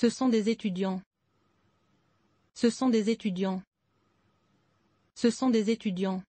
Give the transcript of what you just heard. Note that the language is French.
Ce sont des étudiants. Ce sont des étudiants. Ce sont des étudiants.